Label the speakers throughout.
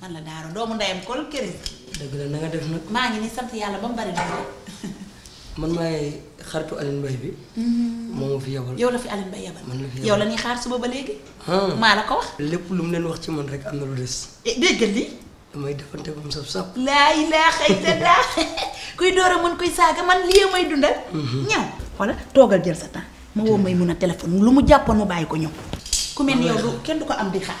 Speaker 1: man la daaro doomu ndeyam kol kër
Speaker 2: dëgg la na nga def nag
Speaker 1: maa ngi ni sant yàlla ba mu bari doole
Speaker 2: man maay xaritu Aline Mbaye bi moom ma fi yabal
Speaker 1: yow la fi Aline Mbaye yabal
Speaker 2: man la fi yabal.
Speaker 1: yow la ñuy xaar suba ba léegi
Speaker 2: ah
Speaker 1: maa la ko wax
Speaker 2: lépp lu mu leen wax ci man rek am na lu des
Speaker 1: Eh, déggal li
Speaker 2: damay defante ba mu saf saf
Speaker 1: laa ilaaha illallah kuy door a mën kuy saaga man lii may dundal ñaw wala toogal jël sa temps ma woo may mun a téléphone lu mu jàppoon mu bàyyi ko ñëw ku mel ni yow du kenn du ko am di xaar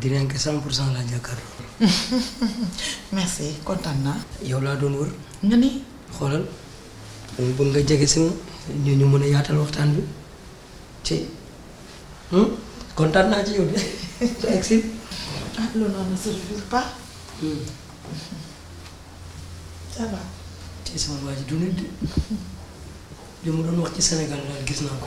Speaker 2: dinañ ko 100 pour cent laa jàkkaarloo.
Speaker 1: merci kontaan naa.
Speaker 2: yow laa doon wër.
Speaker 1: nga ni.
Speaker 2: xoolal dama bëgg nga jege si ma ñu ñu mën a yaatal waxtaan bi ci hmm? kontaan naa ci yow de ci egg si.
Speaker 1: ah loolu noonu ne se refuse pas. Hmm. ça va.
Speaker 2: tey sama waa ji du nit de li mu doon wax ci Sénégal daal gis naa ko.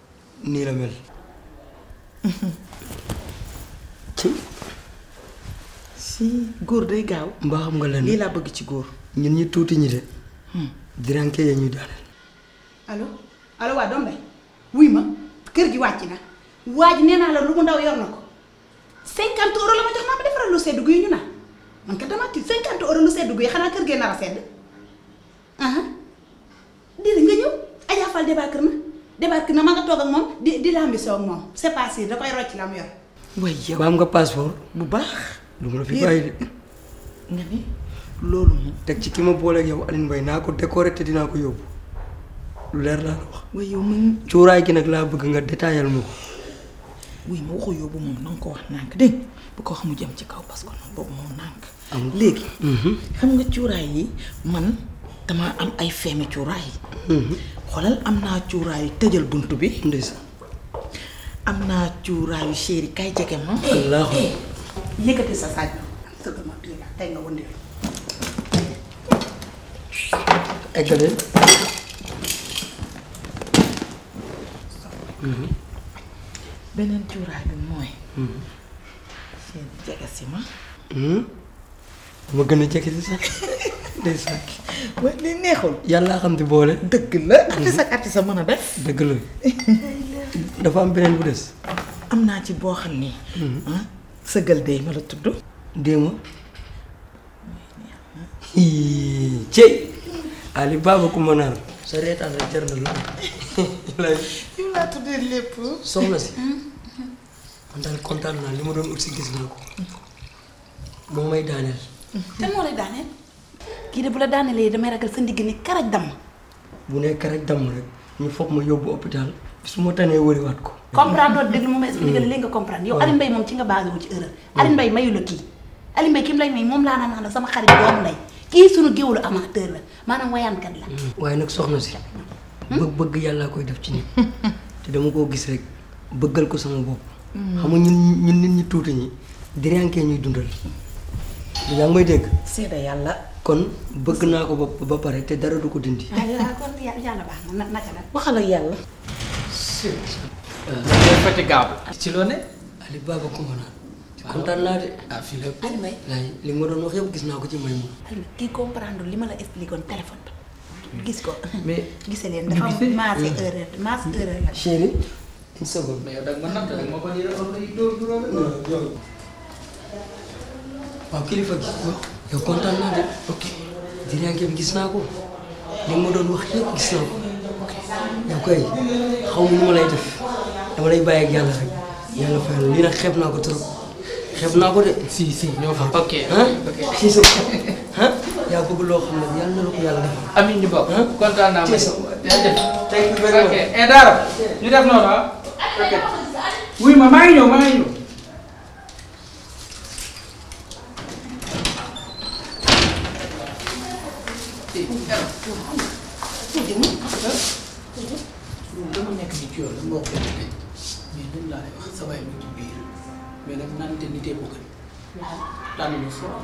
Speaker 2: nii la mel. ci.
Speaker 3: si góor day gaaw.
Speaker 2: mbaa xam nga lan
Speaker 3: lii laa bëgg ci góor.
Speaker 2: ñun ñu tuuti ñi de. Hmm. dinañ kay ñu daaneel.
Speaker 1: allo allo waa doom wuy ma kër gi wàcc na waa ji nee naa la lu mu ndaw yor na ko cinquante euros la ma jox naa ma defaral lu sedd guy ñu naan man kat damaa tiit cinquante euros lu sedd guy xanaa kër gee nar a sedd. ah déedéet nga ñëw Adja Fall débarque na débarque na ma nga toog ak moom di di lambi soog moom c'est pas sûr da koy rocc la mu yor.
Speaker 3: way yow
Speaker 2: ba am nga passeport
Speaker 3: bu baax
Speaker 2: du ma la fi bàyyi de
Speaker 3: nga ni loolu moom
Speaker 2: teg ci ki ma booleeg yow Aline Mbaye naa ko décorer te dinaa ko yóbbu lu leer laa la wax
Speaker 3: way yow man
Speaker 2: cuuraay gi nag laa bëgg nga détaillal ma ko
Speaker 3: wuy ma waxu yóbbu moom na nga ko wax nànk dégg nga bu ko wax mu jëm ci kaw parce que noonu boobu moom nànk léegi. Mhm. xam nga cuuraay yi man dama am ay feemi cuuraay. Mhm. xoolal am naa cuuraayu tëjal bunt bi. am naa cuuraayu chéri kay jege ma.
Speaker 2: wallaahu eh,
Speaker 1: yëkkati sa saaj. tey nga wëndeel.
Speaker 2: eggale. Mhm.
Speaker 3: beneen cuuraay bi mooy. seen jege si ma.
Speaker 2: Hmm? ma gën a jege si sax day sàkk.
Speaker 3: waaye li neexul.
Speaker 2: yàlla xam di boole.
Speaker 3: dëgg la. Hmm. artiste ak artiste a mën a def.
Speaker 2: dëgg la dafa am beneen bu des.
Speaker 3: am naa ci boo xam ne. Hmm. Ah, sëgal day ma la tudd.
Speaker 2: déema. cey Ali Baba ku ma naan sa reetaan rek jar na la.
Speaker 3: yow laa tuddee lépp.
Speaker 2: soxna si. man daal kontaan naa li ma doon ut si gis naa ko moo may daaneel.
Speaker 1: te moo lay daaneel. kii de bu la daanelee damay ragal sa ndigg ni karaj damm.
Speaker 2: bu nee karaj damm rek ñu foog ma yóbbu hôpital su ma tanee wëriwaat ko.
Speaker 1: comprendre loolu déglu moom expliqué léegi nga comprendre yow Alioune Mbaye moom ci nga basé wu ci erreur. Alioune Mbaye mayu la kii. Alioune Mbaye ki mu lay may moom laa naan naan sama xarit doomu lay kii sunu géwlu amateur la maanaam wayaankat la.
Speaker 2: waaye nag soxna si. bëgg bëgg yàlla koy def ci nit. te dama koo gis rek bëggal ko sama bopp. Mm. xam nga ñun ñun nit ñi tuuti ñi diriyankee ñuy dundal. yaa ngi may dégg.
Speaker 3: seede yàlla.
Speaker 2: kon bëgg naa ko ba ba pare te dara du ko dindi.
Speaker 1: Ah, kon yàlla baax na naka la.
Speaker 3: waxal ak yàlla.
Speaker 4: c'est euh, fatigable. ci loo ne.
Speaker 2: Aliou Baba Koungheul. kontaan naa de
Speaker 4: ah fii la.
Speaker 1: Aliou Mbaye
Speaker 2: laay li nga doon wax yëpp gis naa ko ci may moom.
Speaker 1: Aliou kii comprendre li ma la expliqué woon téléphone ba. gis ko
Speaker 4: mais
Speaker 1: gise leen dafa am masse erreur masse erreur la.
Speaker 2: chérie une seconde.
Speaker 4: mais yow da nga ma natt rek ma ko nii rek am na yu dóor dóor rek.
Speaker 2: waaw kilifa gi yow kontaan naa de ok dinaanke bi gis naa ko li ma doon wax yëpp gis naa ko ok yow kay xaw ma nu ma lay def dama lay bàyyi ak yàlla rek yàlla fay la lii nag xeeb naa ko trop xeeb naa ko de.
Speaker 4: si si ñoo xam. ok
Speaker 2: ah
Speaker 4: ok
Speaker 2: si sa ah yaa bëgg loo xam ne yàlla na la ko yàlla defal.
Speaker 4: amiin ñu bokk. kontaan naa ma jaajëf.
Speaker 2: tey ku bëri
Speaker 4: ok et Dara ñu def noonu ah. ok wuy ma maa ngi ñëw maa ngi ñëw. dama nekk ci coono dama wax dëgg tey mais dañ laa lay wax sa waay mu ci biir mais nag naan te nitee ko gën tànn ñu
Speaker 5: fort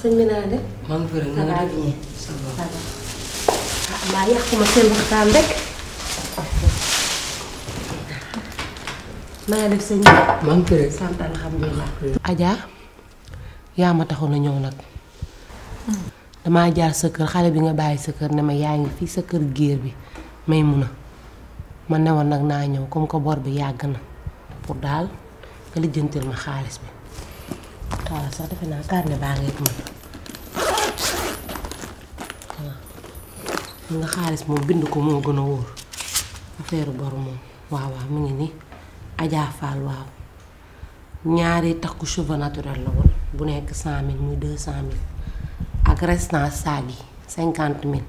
Speaker 5: sëñ bi naa def.
Speaker 2: maa ngi
Speaker 5: bëri
Speaker 2: nga def
Speaker 5: nii.
Speaker 2: ça va
Speaker 5: ça va. ah maa yàquma seen waxtaan rek. maa def sëñ bi.
Speaker 2: maa ngi bëri.
Speaker 5: sant alhamdulilah. Adja yaa ma taxoon a ñëw nag. damaa jaar sa kër xale bi nga bàyyi sa kër ne ma yaa ngi fii sa kër géer bi may mun a ma newoon nag naa ñëw comme que bor bi yàgg na pour daal. nga lijjantil ma xaalis bi xaalis sax defe naa carnet baa ngi man waaw nga xaalis moom bind ko moo gën a wóor affaire bor moom waaw waaw mu ngi nii Adja Fall waaw ñaari takku cheveux naturel la woon bu nekk cent mille muy deux cent mille ak restant saag yi cinquante mille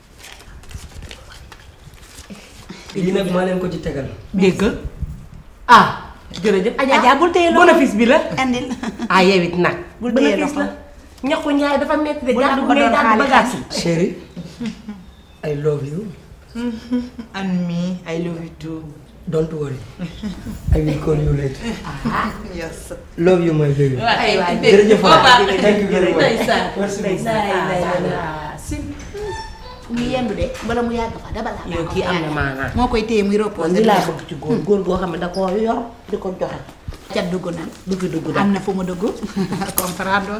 Speaker 5: lii nag
Speaker 2: maa leen ko ci tegal.
Speaker 5: dégg ah. jërëjëf Adja
Speaker 1: bul téye loxo
Speaker 5: bénéfice bi la.
Speaker 1: andil
Speaker 5: ah yow it nag.
Speaker 1: bul téye loxo bénéfice
Speaker 5: la ñàkku ñaay dafa métti de. gàddu ngay gàddu bagage yi.
Speaker 2: chérie I love you.
Speaker 3: and me I love you too.
Speaker 2: don't worry I will call you later.
Speaker 3: Ah, yes.
Speaker 2: love you my baby.
Speaker 5: ay waay
Speaker 2: jërëjëf waay thank you very much. merci beaucoup.
Speaker 5: sim
Speaker 1: ñu yendu de bala mu yàgg fa daba laa.
Speaker 5: yow kii am na maanaam
Speaker 1: moo koy téye muy reposé.
Speaker 5: li laa bëgg ci góor hmm. góor goo xam ne da koo yor di ko joxe.
Speaker 1: ca dugg na.
Speaker 5: dugg dugg
Speaker 1: am na fu mu dugg comprendre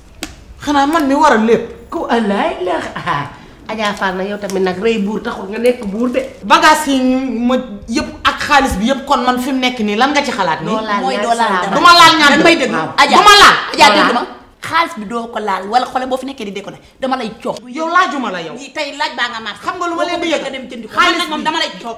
Speaker 3: xanaa man mi waral lépp.
Speaker 5: ku alaay la ah Adja Fall na yow tamit nag rëy buur taxul nga nekk buur de.
Speaker 3: bagages yi ma yëpp ak xaalis bi yëpp kon man fi mu nekk nii lan nga ci xalaat nii.
Speaker 5: doo laal
Speaker 1: mooy doo laal dara.
Speaker 3: du ma laal ñaar
Speaker 1: danga may déglu
Speaker 5: waaw.
Speaker 1: Adja
Speaker 3: du ma laal.
Speaker 1: Adja déglu ma Voilà. xaalis bi doo ko laal wala xoole boo fi nekkee di déconné dama lay coob
Speaker 3: yow laajuma la yow.
Speaker 1: tey laaj baa nga maat
Speaker 3: xam nga lu ma leen di yëg
Speaker 1: nga dem jëndi ko
Speaker 3: xaalis
Speaker 1: man nag moom
Speaker 3: bi.
Speaker 1: dama lay coob